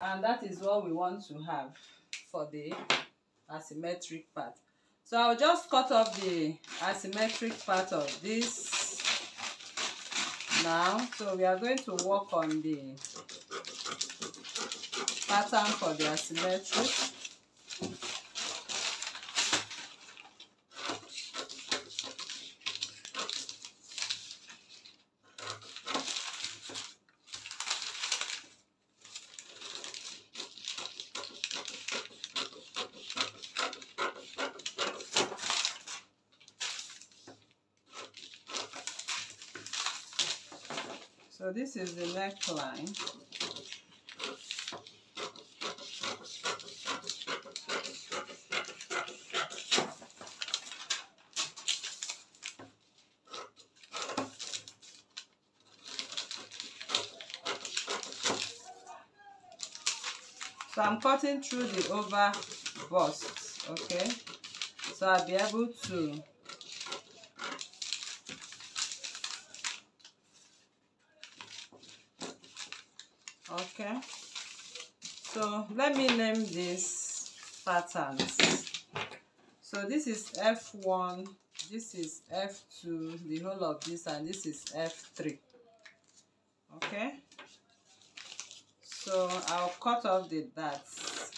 and that is what we want to have for the asymmetric part. So i'll just cut off the asymmetric part of this now. So we are going to work on the pattern for the asymmetric So this is the neckline. So I'm cutting through the over bust, okay? So I'll be able to okay. So let me name these patterns. So this is f1 this is f2 the whole of this and this is f3 okay? So i'll cut off the dots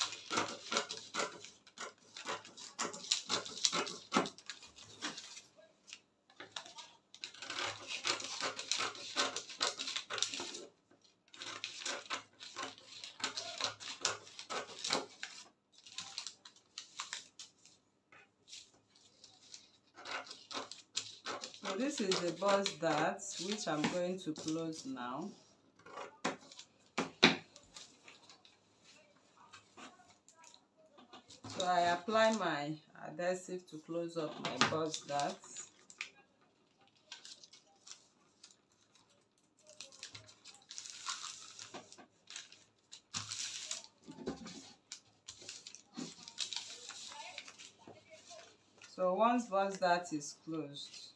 this is the bust dart which I'm going to close now. So I apply my adhesive to close up my bust dart. So once bust dart is closed,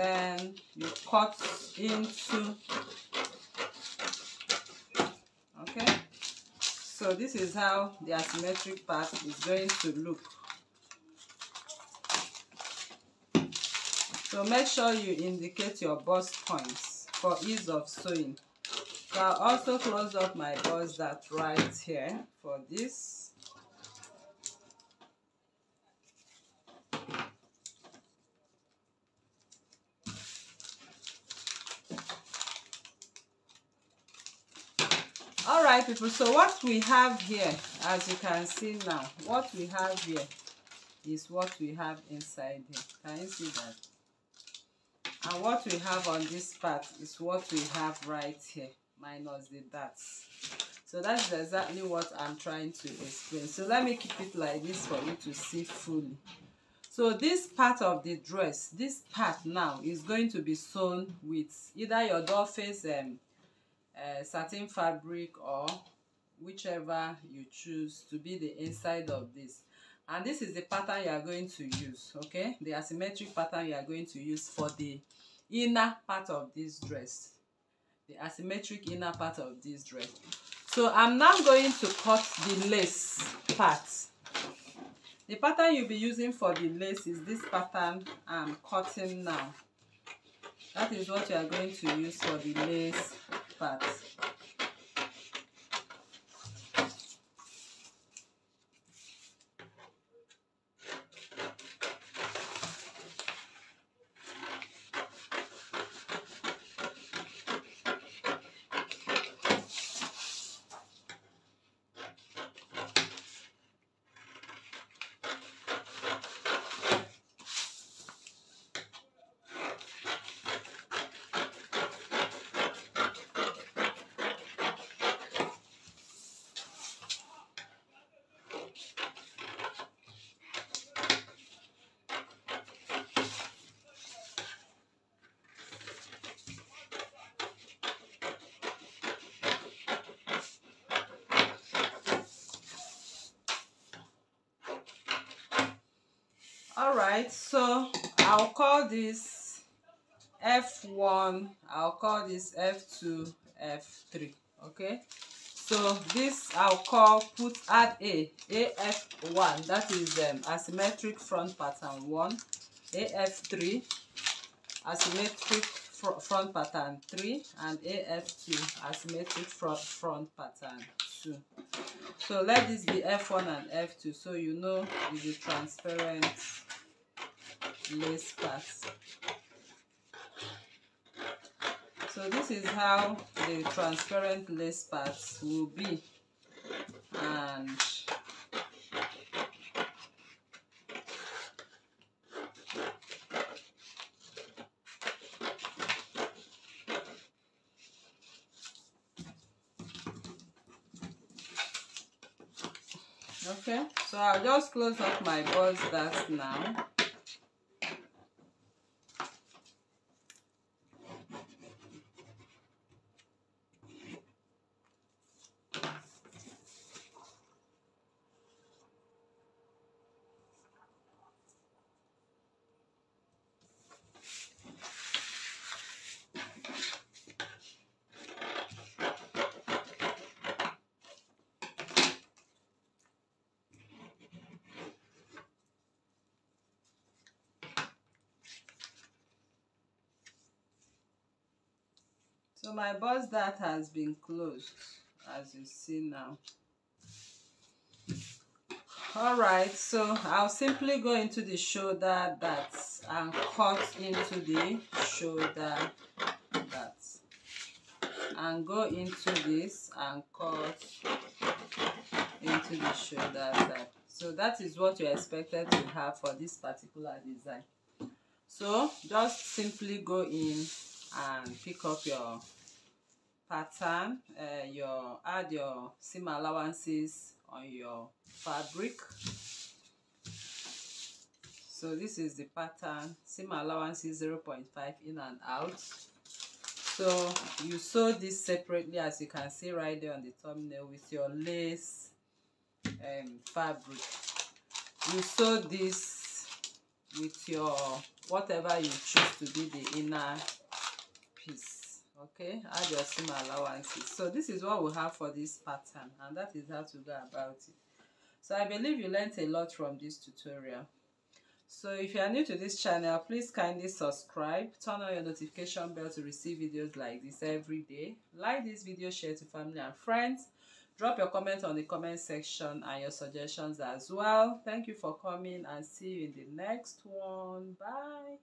then you cut into okay? So this is how the asymmetric part is going to look. So make sure you indicate your bust points for ease of sewing. So I'll also close up my bust dart right here for this all right people. So what we have here as you can see now what we have here is what we have inside here. Can you see that? And what we have on this part is what we have right here minus the dots so that's exactly what i'm trying to explain. So let me keep it like this for you to see fully. So this part of the dress this part now is going to be sewn with either your doll face um, uh, satin fabric or whichever you choose to be the inside of this. And this is the pattern you are going to use okay? The asymmetric pattern you are going to use for the inner part of this dress. The asymmetric inner part of this dress. So i'm now going to cut the lace part. The pattern you'll be using for the lace is this pattern i'm cutting now. That is what you are going to use for the lace part all right so i'll call this f1 i'll call this f2 f3 okay? So this i'll call put add a af1 that is um, asymmetric front pattern 1 af3 asymmetric fr front pattern 3 and af2 asymmetric front front pattern 2 so let this be f1 and f2 so you know it's transparent lace part. So this is how the transparent lace parts will be. And okay so i'll just close up my bust dart now So my bust dart has been closed as you see now. Alright, so I'll simply go into the shoulder darts and cut into the shoulder darts. And go into this and cut into the shoulder dart. So that is what you're expected to have for this particular design. So just simply go in and pick up your pattern uh, your add your seam allowances on your fabric. So this is the pattern seam allowances 0.5 in and out. So you sew this separately as you can see right there on the thumbnail with your lace um, fabric. You sew this with your whatever you choose to be the inner piece okay? Add your seam allowances so this is what we have for this pattern and that is how to go about it. So i believe you learned a lot from this tutorial. So if you are new to this channel please kindly subscribe turn on your notification bell to receive videos like this every day. Like this video share to family and friends. Drop your comment on the comment section and your suggestions as well. Thank you for coming and see you in the next one. Bye